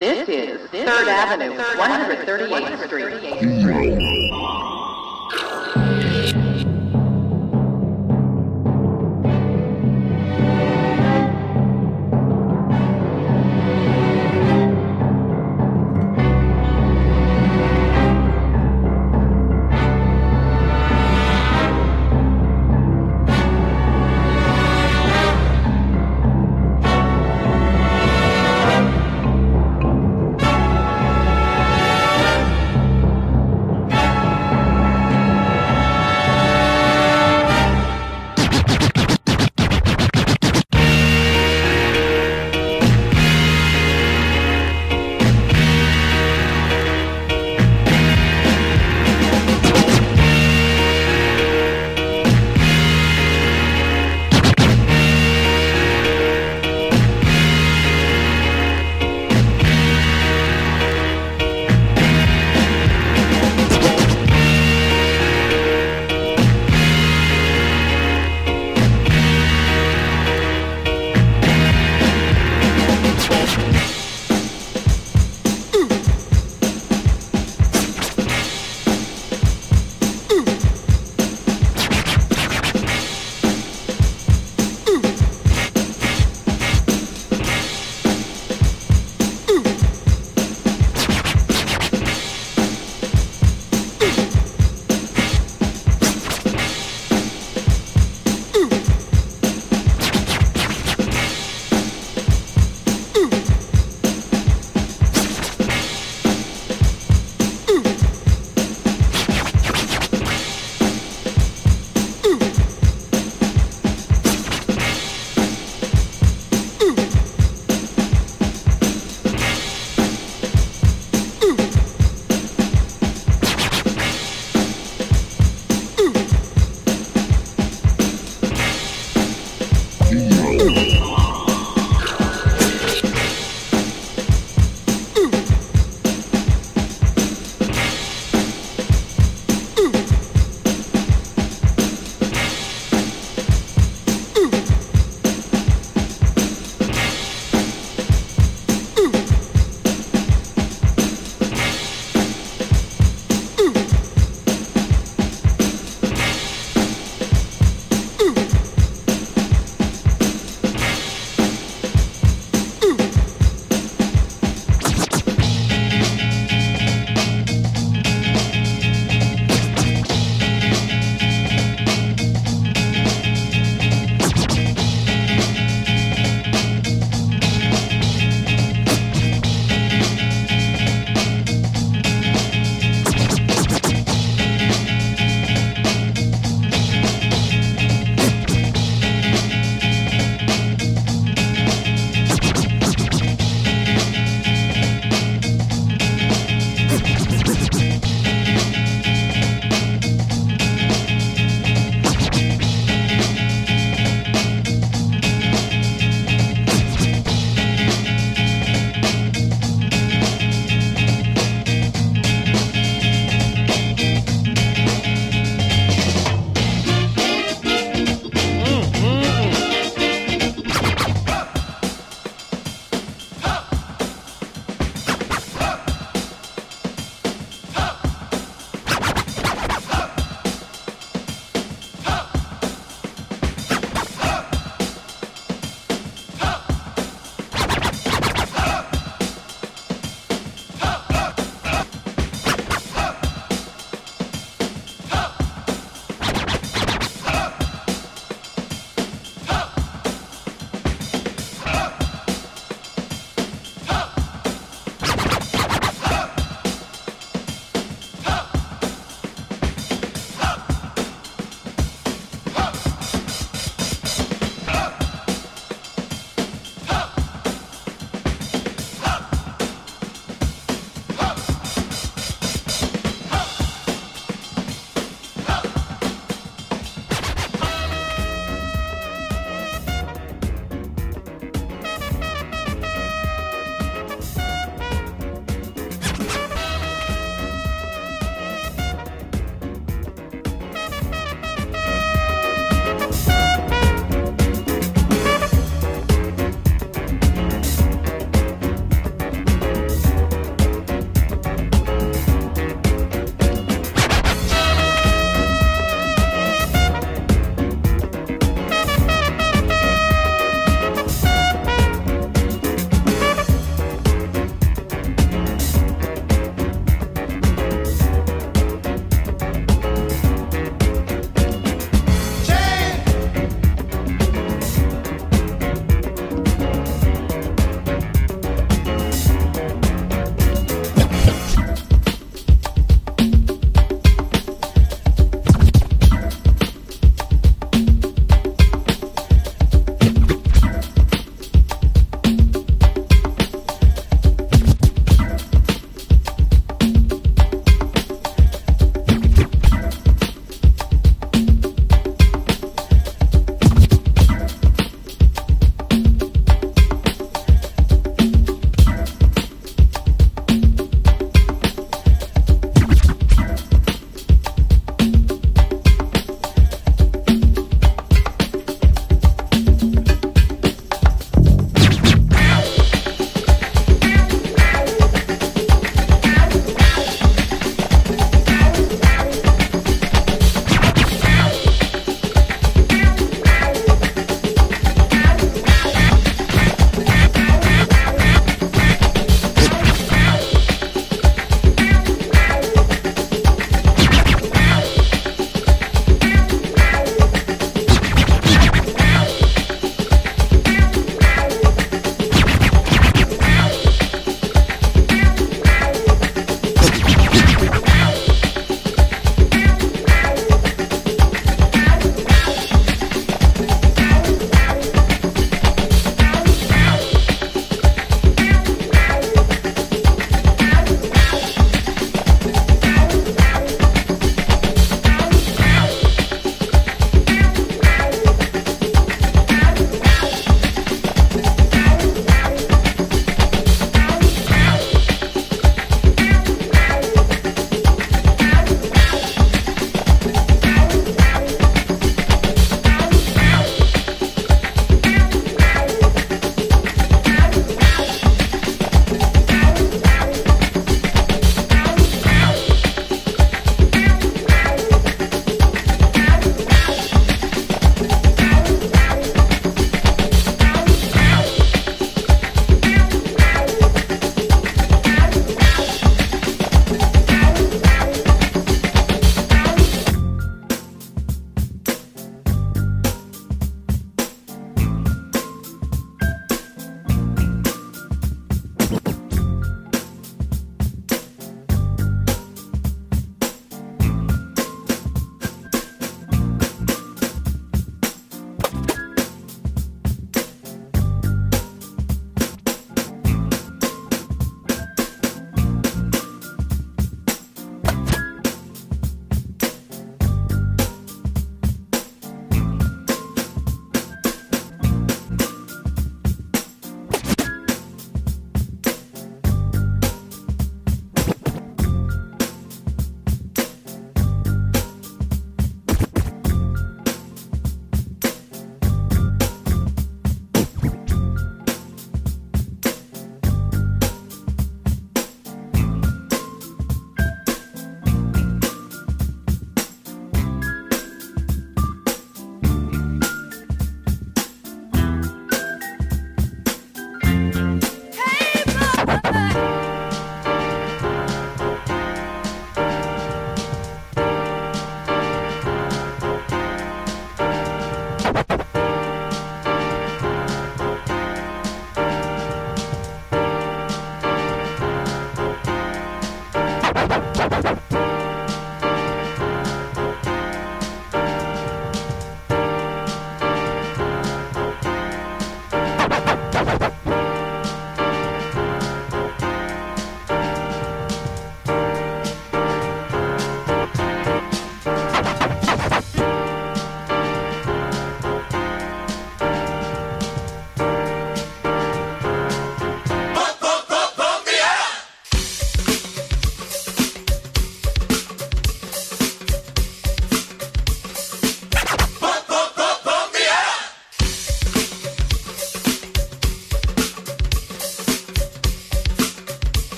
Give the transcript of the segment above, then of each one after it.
This is Third Avenue, 138th Street. Mm-hmm.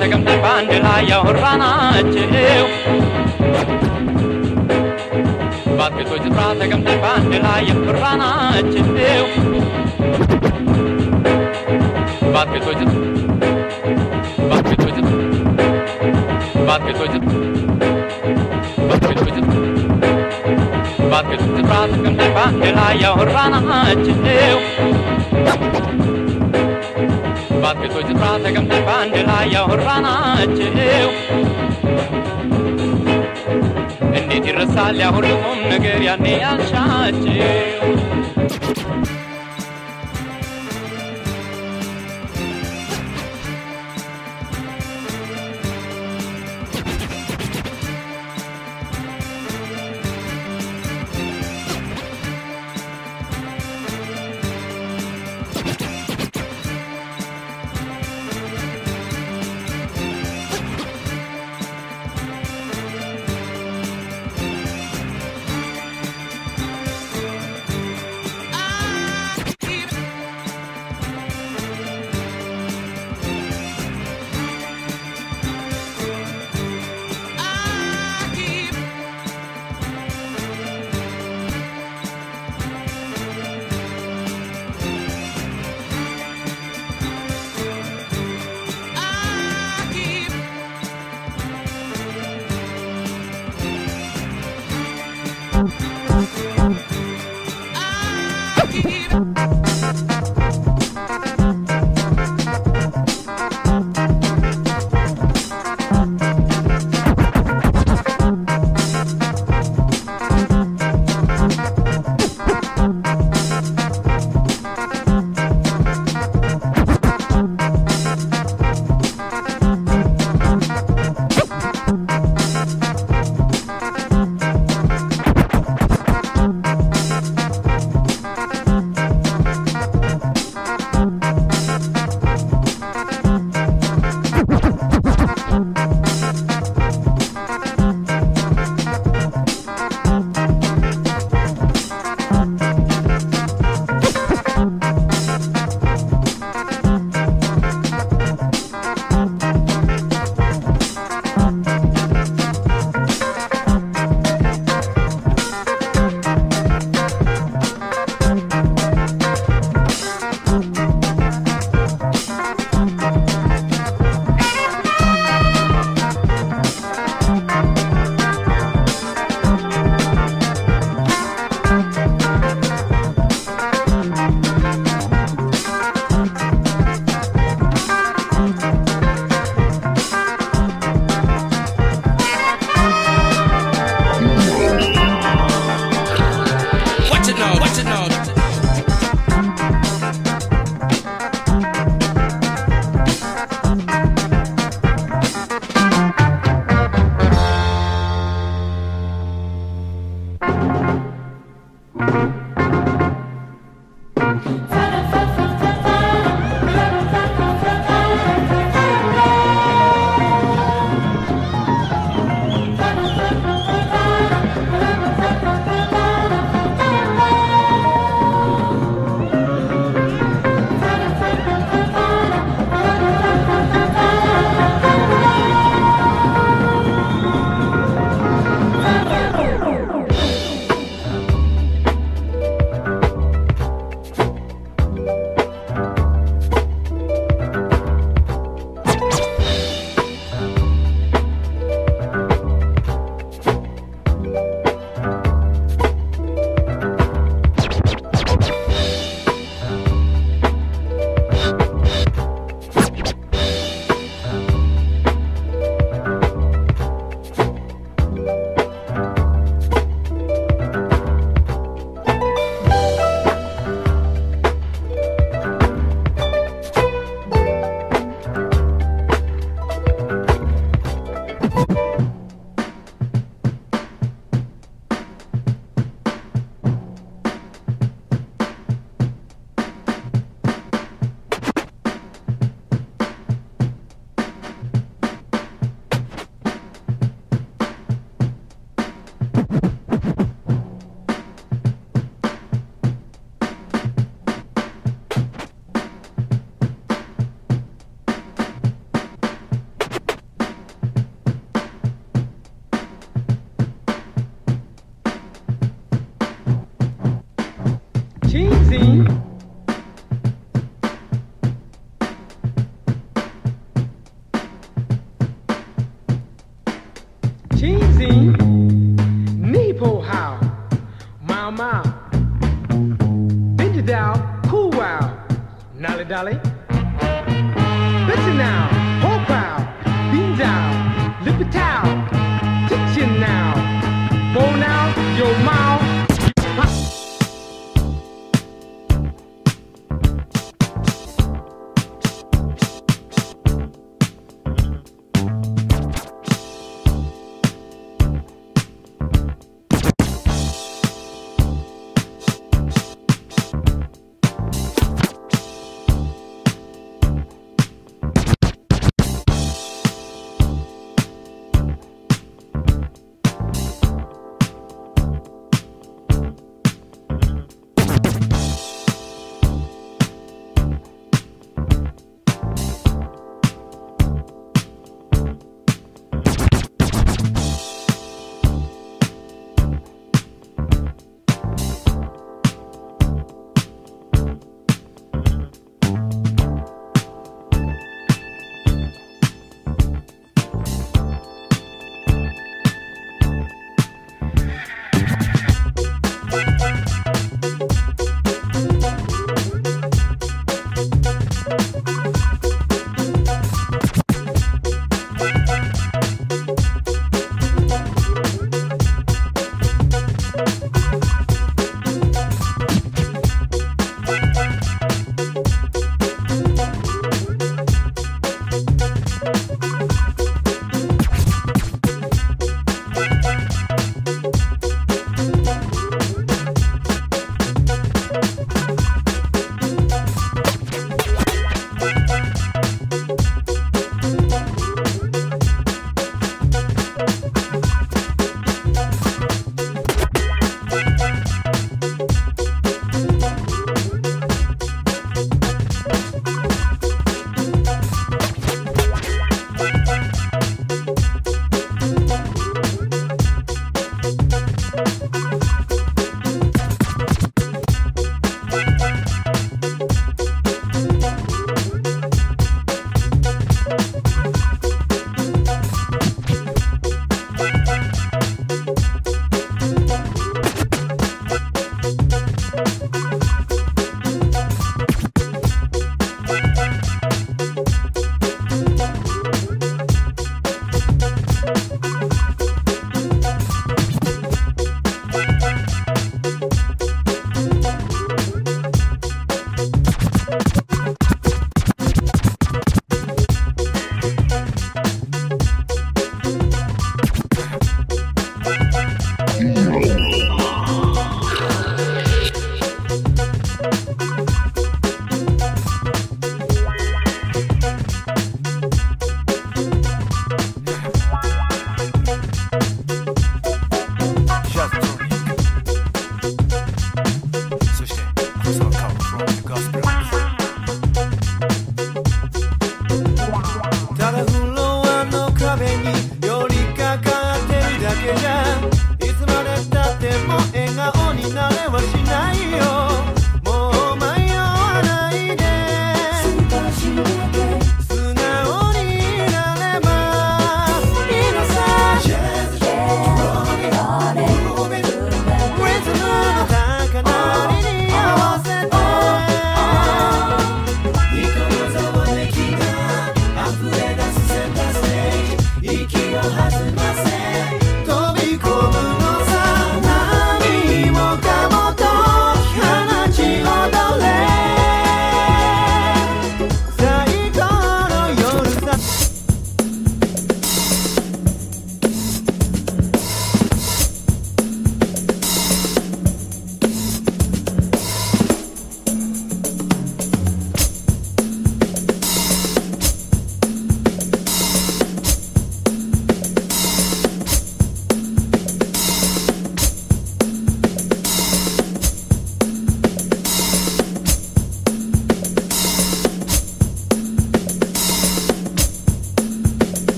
ተቀምጠን በአንድ ላይ ያወራናቸው ባስኬቶች ስፍራ ተቀምጠን በአንድ ላይ ያወራናቸው ባስኬቶች ባስኬቶች ባስኬቶች ባስኬቶች ባስኬቶች ስፍራ ተቀምጠን በአንድ ላይ ያወራናቸው ባስኬቶች ስፍራ ተቀምጠን በአንድ ላይ ያወራናቸው እንዴት ይረሳል ያ ሁሉ ቁም ነገር ያኔ ያልሻቸው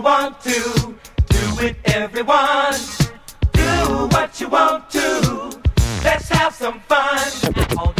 you want to. Do it, everyone. Do what you want to. Let's have some fun.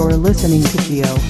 You're listening to Geo.